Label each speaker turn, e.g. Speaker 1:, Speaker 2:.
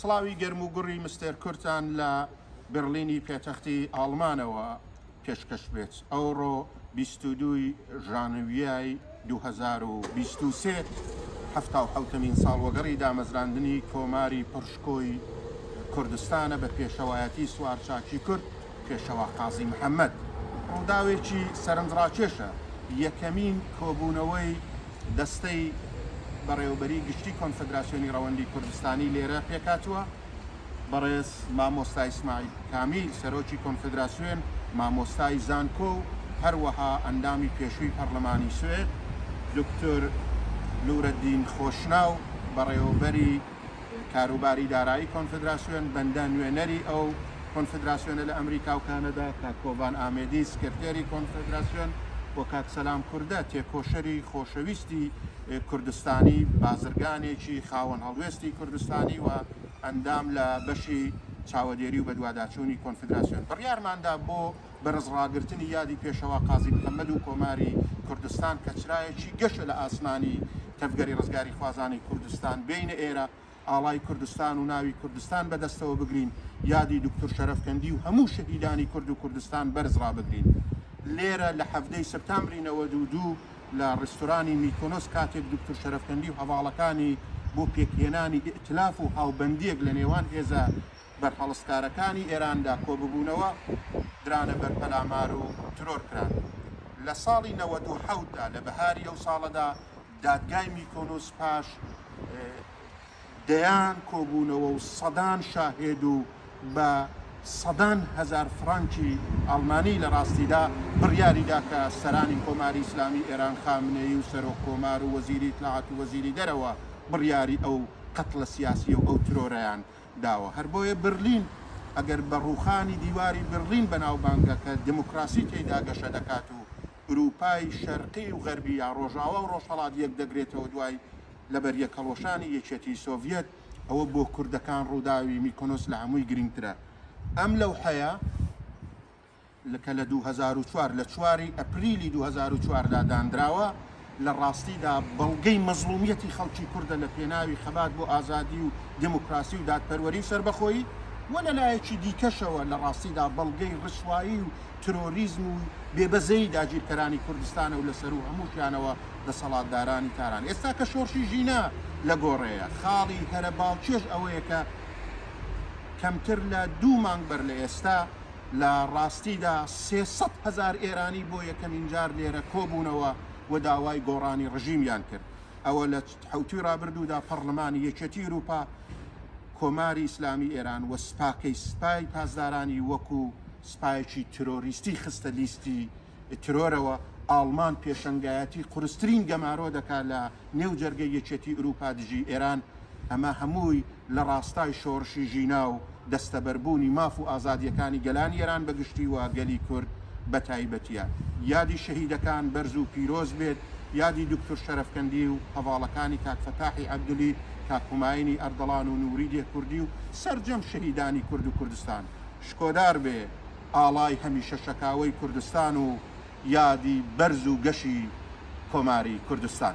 Speaker 1: سڵاوی گەرم و گوڕی مستەر کورتان لە بەرلینی پێتەختی ئاڵمانەوە پێشکەش بێت ئەوڕۆ بیست و دوو ی ژانوییای دوو هەزار و بیست و سێ حەفتا و حەوتەمین ساڵوەگەڕی دامەزراندنی کۆماری پڕشکۆی کوردستانە بە پێشەوایەتی سوارچاکی کورد پێشەوا قازی محەممەد. ڕووداوێکی سەرنجڕاکێشە، یەکەمین کۆبوونەوەی دەستەی بەڕێوەبەریی گشتیی کۆنفدراسیۆنی ڕەوەندی کوردستانی لێرە پێکهاتووە، بەڕێز مامۆستا ئیسماعیل کامیل، سەرۆکی کۆنفدراسیۆن، مامۆستای زانکۆ و هەروەها ئەندامی پێشووی پەڕڵەمانی سوێد، دوکتور نورەدین خۆشناو، بەڕێوەبەری. کاروباری دارایی کۆنفدراسیۆن، بەندە نوێنەری ئەو کۆنفدراسیۆنە لە ئەمریکا و کانەدا، کاک کۆڤان ئامێدی سکرتێری کۆنفدراسیۆن و کاک سەلام کوردە تێکۆشەری خۆشەویستی کوردستانی، بازرگانێکی خاوەن هەڵوێستی کوردستانی و ئەندام لە بەشی چاوەدێری و بەدواداچوونی کۆنفدراسیۆن بڕیارماندا بۆ بەرز ڕاگرتنی یادی پێشەوا قازی محەمەد و کۆماری کوردستان کە چرایەکی گەشە لە ئاسمانی تەڤگەری ڕزگاریخوازانی کوردستان بێینە ئێرە ئاڵای کوردستان و ناوی کوردستان بە دەستەوە بگرین یادی دوکتور شەرەفکەندی و هەموو شەهیدانی کورد و کوردستان بەرز ڕابگرین. لێرە لە حەڤدەی سبتامبری نەوەد و دوو لە ڕیستۆرانی میکۆنۆس کاتێک دوکتور شەرەفکەندی و هەڤاڵەکانی بۆ پێکهێنانی ئیئتلاف و هاوبەندیەک لە نێوان هێزە بەرهەڵستکارەکانی ئێراندا کۆببوونەوە درانە بەر پەلامار و ترۆر کران. لە ساڵی نەوەد و حەوت دا لە بەهاری ئەو ساڵەدا دادگای میکۆنوس پاش دەیان کۆبوونەوە و سەدان شاهێد و بە سەدان هەزار فرانکی ئەڵمانی لە ڕاستیدا بڕیاری دا کە سەرانی کۆماری ئیسلامی ئێران خامنەیی و سەرۆک کۆمار و وەزیری ئیتلاعات و وەزیری دەرەوە بڕیاری ئەو قەتڵە سیاسیە و ئەو ترۆرەیان داوە، هەر بۆیە برلین ئەگەر بە ڕووخانی دیواری برلین بەناوبانگەکە دێموکراسی تێیدا گەشە دەکات و ئورووپای شەرقی و غەربی یا ڕۆژاوا و ڕۆژهەڵات یەک دەگرێتەوە دوای لەبەر یەکهەڵوەشانی یەکێتیی سۆڤیەت ئەوە بۆ کوردەکان ڕووداوی میکۆنۆس لە هەمووی گرینگترە ئەم لەوحەیە کە لە دوو هەزار و چوار لە چوار ی ئەپریلی دوو هەزار و چوار دا داندراوە، لە ڕاستیدا بەڵگەی مەزڵومیەتی خەڵکی کوردە لە پێناوی خەبات بۆ ئازادی و دێمۆکڕاسی و دادپەروەری و سەربەخۆیی و لە لایەکی دیکەشەوە لە ڕاستیدا بەڵگەی ڕسوایی و ترۆریزم و بێ بەزەیی داگیرکەرانی کوردستانە و لە سەروو هەمووشیانەوە دەسەڵاتدارانی تاران. ئێستا کە شۆڕشی ژینا لە گۆڕێیە، خاڵی هەرە باڵکێش ئەوەیە کە کەمتر لە دوو مانگ بەر لە ئێستا، لە ڕاستیدا سێ سەد هەزار ئێرانی بۆ یەکەمین جار لێرە کۆبوونەوە و داوای گۆڕانی ڕژیمیان کرد. ئەوە لە حەوتووی ڕابردوودا پەڕڵمانی یەکێتی ئرووپا، کۆماری ئیسلامی ئێران و سپاکەی سپای پاسدارانی وەکوو سپایەکی ترۆریستی خستە لیستی ترۆرەوە، ئاڵمان پێشەنگایەتی قورسترین گەمارۆ دەکات لە نێو جەرگەی یەکێتی ئوروپا دژی ئێران، ئەمە هەمووی لە ڕاستای شۆڕشی ژینا و دەستەبەر بوونی ماف و ئازادیەکانی گەلانی ئێران بە گشتی و گەلی کورد بە تایبەتیە. یادی شەهیدەکان بەرز و پیرۆز بێت، یادی دوکتور شەرەفکەندی و هەڤاڵەکانی کاک فەتاحی عەبدولی، کاک هوماینی ئەردەڵان و نوریدێ کوردی و سەرجەم شەهیدانی کورد و کوردستان شکۆدار بێ. ئاڵای هەمیشە شەکاوەی کوردستان و یادی بەرز و گەشی کۆماری کوردستان.